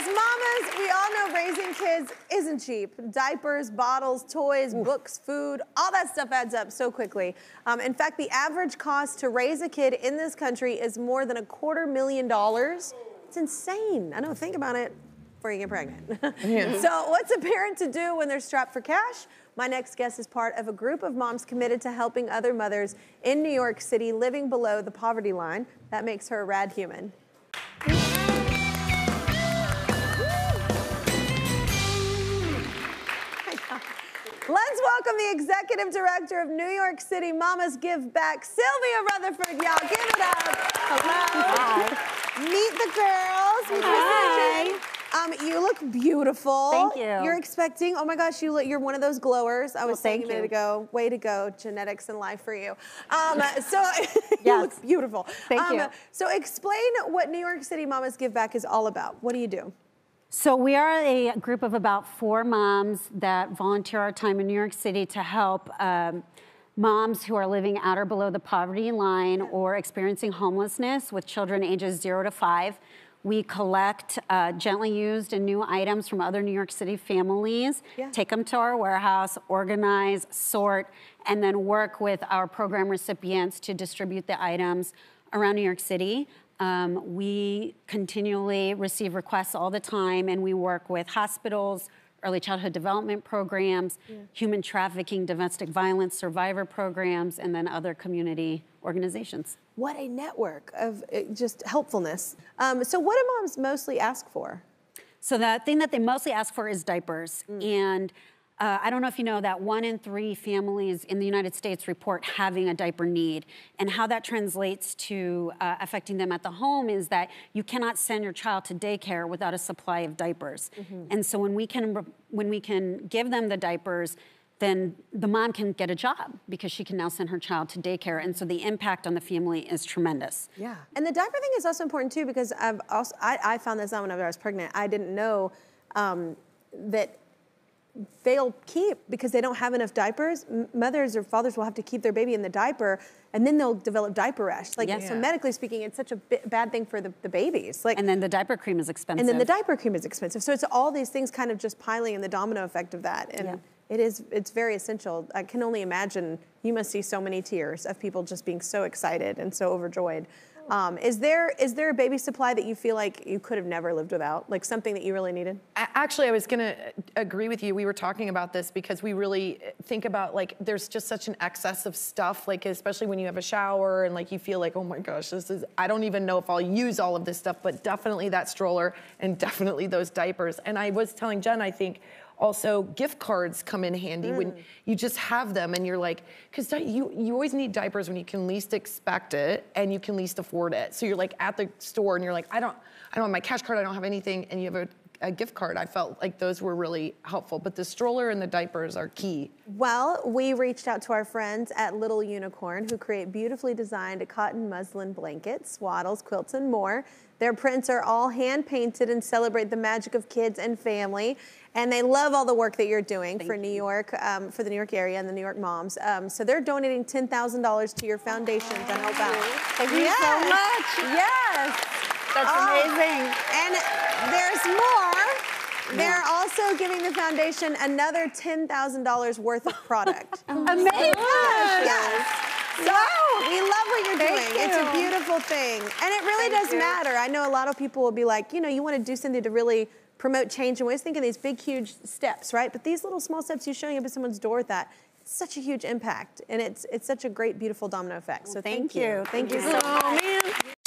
As mamas, we all know raising kids isn't cheap. Diapers, bottles, toys, Oof. books, food, all that stuff adds up so quickly. Um, in fact, the average cost to raise a kid in this country is more than a quarter million dollars. It's insane. I know, think about it before you get pregnant. Yeah. so, what's a parent to do when they're strapped for cash? My next guest is part of a group of moms committed to helping other mothers in New York City living below the poverty line. That makes her a rad human. Let's welcome the executive director of New York City Mamas Give Back, Sylvia Rutherford. Y'all give it up. Hello. Hi. Meet the girls. Meet Hi. Um, you look beautiful. Thank you. You're expecting, oh my gosh, you look, you're one of those glowers. I was well, saying a minute ago, way to go, genetics and life for you. Um, so you look beautiful. Thank um, you. So explain what New York City Mamas Give Back is all about. What do you do? So we are a group of about four moms that volunteer our time in New York City to help um, moms who are living at or below the poverty line or experiencing homelessness with children ages zero to five. We collect uh, gently used and new items from other New York City families, yeah. take them to our warehouse, organize, sort, and then work with our program recipients to distribute the items around New York City. Um, we continually receive requests all the time, and we work with hospitals, early childhood development programs, yeah. human trafficking, domestic violence survivor programs, and then other community organizations. What a network of uh, just helpfulness. Um, so, what do moms mostly ask for? So, the thing that they mostly ask for is diapers. Mm. And uh, I don't know if you know that one in three families in the United States report having a diaper need. And how that translates to uh, affecting them at the home is that you cannot send your child to daycare without a supply of diapers. Mm-hmm. And so when we can when we can give them the diapers, then the mom can get a job because she can now send her child to daycare. And so the impact on the family is tremendous. Yeah. And the diaper thing is also important too because I've also, I, I found this out when I was pregnant. I didn't know um, that they'll keep because they don't have enough diapers. Mothers or fathers will have to keep their baby in the diaper, and then they'll develop diaper rash. Like yes. so, medically speaking, it's such a bad thing for the, the babies. Like, and then the diaper cream is expensive. And then the diaper cream is expensive. So it's all these things kind of just piling in the domino effect of that. And yeah. it is it's very essential. I can only imagine you must see so many tears of people just being so excited and so overjoyed. Um, is there is there a baby supply that you feel like you could have never lived without, like something that you really needed? Actually, I was going to agree with you. We were talking about this because we really think about like there's just such an excess of stuff, like especially when you have a shower and like you feel like oh my gosh, this is I don't even know if I'll use all of this stuff, but definitely that stroller and definitely those diapers. And I was telling Jen, I think also gift cards come in handy mm. when you just have them and you're like because you you always need diapers when you can least expect it and you can least afford it so you're like at the store and you're like i don't i don't have my cash card i don't have anything and you have a a gift card. I felt like those were really helpful, but the stroller and the diapers are key. Well, we reached out to our friends at Little Unicorn who create beautifully designed cotton muslin blankets, swaddles, quilts, and more. Their prints are all hand painted and celebrate the magic of kids and family. And they love all the work that you're doing Thank for New York, um, for the New York area and the New York moms. Um, so they're donating $10,000 to your foundation to help out. Thank you yes. so much. Yes. That's oh. amazing. And there's more. They're also giving the foundation another $10,000 worth of product. Oh, amazing. Yes. So wow. we love what you're Thank doing. You. It's a beautiful thing. And it really Thank does you. matter. I know a lot of people will be like, you know, you want to do something to really promote change. And we always think of these big, huge steps, right? But these little small steps, you showing up at someone's door with that, such a huge impact. And it's it's such a great, beautiful domino effect. So well, thank, thank, you. you. Thank you so oh, much.